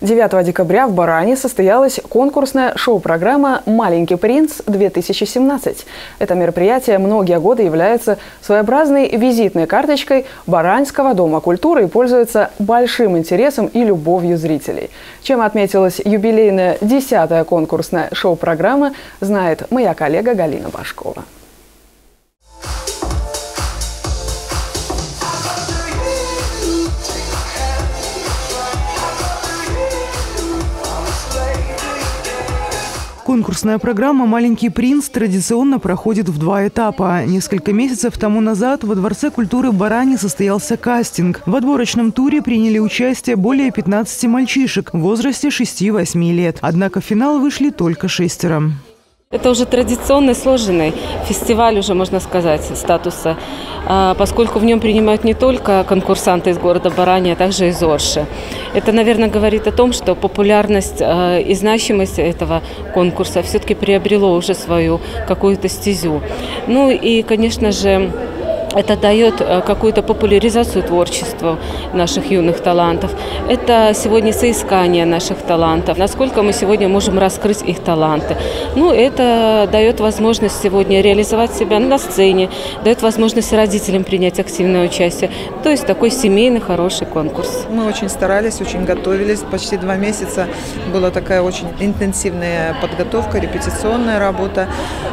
9 декабря в Баране состоялась конкурсная шоу-программа «Маленький принц-2017». Это мероприятие многие годы является своеобразной визитной карточкой Баранского дома культуры и пользуется большим интересом и любовью зрителей. Чем отметилась юбилейная 10 конкурсная шоу-программа, знает моя коллега Галина Башкова. Конкурсная программа «Маленький принц» традиционно проходит в два этапа. Несколько месяцев тому назад во Дворце культуры Барани состоялся кастинг. В отборочном туре приняли участие более 15 мальчишек в возрасте 6-8 лет. Однако в финал вышли только шестеро. Это уже традиционный, сложенный фестиваль, уже можно сказать, статуса, а, поскольку в нем принимают не только конкурсанты из города Барани, а также из Орши. Это, наверное, говорит о том, что популярность а, и значимость этого конкурса все-таки приобрело уже свою какую-то стезю. Ну и, конечно же, это дает э, какую-то популяризацию творчества наших юных талантов. Это сегодня соискание наших талантов. Насколько мы сегодня можем раскрыть их таланты. Ну, это дает возможность сегодня реализовать себя на сцене, дает возможность родителям принять активное участие. То есть такой семейный хороший конкурс. Мы очень старались, очень готовились. Почти два месяца была такая очень интенсивная подготовка, репетиционная работа.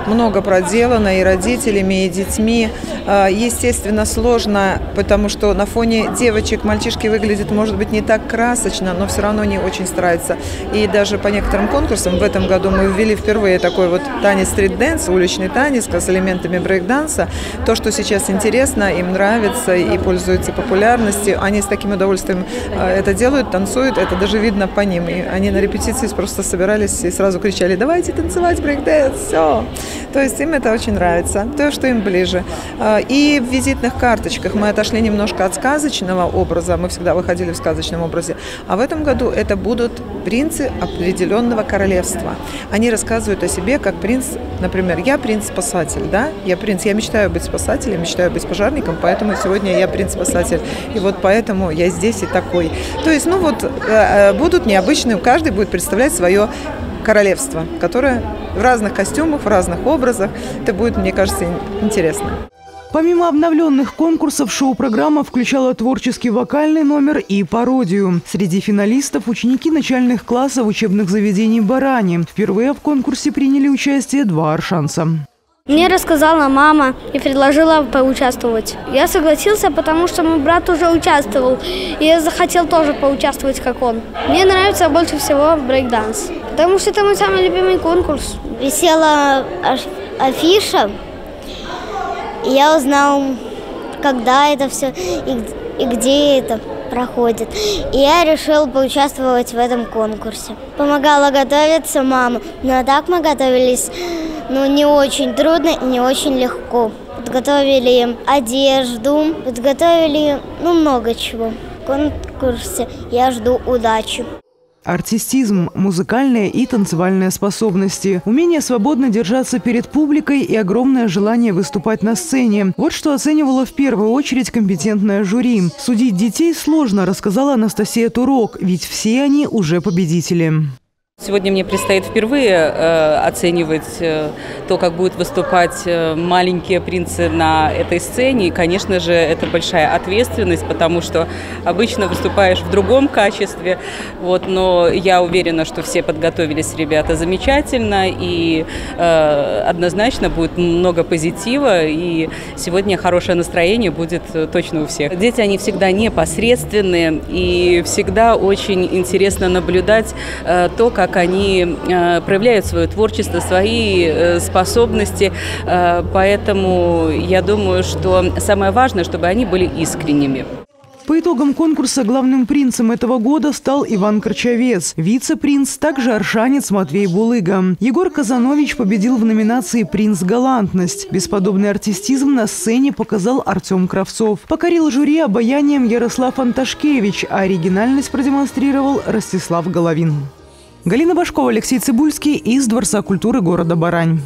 Много проделано и родителями, и детьми. А, естественно, сложно, потому что на фоне девочек мальчишки выглядят, может быть, не так красочно, но все равно они очень стараются. И даже по некоторым конкурсам в этом году мы ввели впервые такой вот танец стрит-дэнс, уличный танец с элементами брейк-данса. То, что сейчас интересно, им нравится и пользуется популярностью. Они с таким удовольствием а, это делают, танцуют, это даже видно по ним. И они на репетиции просто собирались и сразу кричали, давайте танцевать брейк-дэнс, все. То есть им это очень нравится, то, что им ближе. А, в визитных карточках мы отошли немножко от сказочного образа, мы всегда выходили в сказочном образе, а в этом году это будут принцы определенного королевства. Они рассказывают о себе как принц, например, я принц-спасатель, да, я принц, я мечтаю быть спасателем, мечтаю быть пожарником, поэтому сегодня я принц-спасатель, и вот поэтому я здесь и такой. То есть, ну вот, э, э, будут необычные, каждый будет представлять свое королевство, которое в разных костюмах, в разных образах. Это будет, мне кажется, интересно. Помимо обновленных конкурсов, шоу-программа включала творческий вокальный номер и пародию. Среди финалистов – ученики начальных классов учебных заведений «Барани». Впервые в конкурсе приняли участие два аршанца. Мне рассказала мама и предложила поучаствовать. Я согласился, потому что мой брат уже участвовал, и я захотел тоже поучаствовать, как он. Мне нравится больше всего брейкданс, потому что это мой самый любимый конкурс. Висела афиша я узнал, когда это все и, и где это проходит. И я решил поучаствовать в этом конкурсе. Помогала готовиться мама. Но так мы готовились, ну, не очень трудно и не очень легко. Подготовили одежду, подготовили, ну, много чего. В конкурсе я жду удачи. Артистизм, музыкальные и танцевальные способности, умение свободно держаться перед публикой и огромное желание выступать на сцене. Вот что оценивала в первую очередь компетентная жюри. Судить детей сложно, рассказала Анастасия Турок, ведь все они уже победители. Сегодня мне предстоит впервые э, оценивать э, то, как будут выступать э, маленькие принцы на этой сцене. И, конечно же, это большая ответственность, потому что обычно выступаешь в другом качестве. Вот, но я уверена, что все подготовились ребята замечательно, и э, однозначно будет много позитива, и сегодня хорошее настроение будет точно у всех. Дети, они всегда непосредственные, и всегда очень интересно наблюдать э, то, как как они э, проявляют свое творчество, свои э, способности. Э, поэтому я думаю, что самое важное, чтобы они были искренними. По итогам конкурса главным принцем этого года стал Иван Корчавец. Вице-принц также аршанец Матвей Булыга. Егор Казанович победил в номинации «Принц Галантность». Бесподобный артистизм на сцене показал Артем Кравцов. Покорил жюри обаянием Ярослав Анташкевич, а оригинальность продемонстрировал Ростислав Головин. Галина Башкова, Алексей Цибульский из Дворца культуры города Барань.